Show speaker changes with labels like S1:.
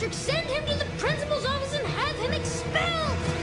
S1: Patrick, send him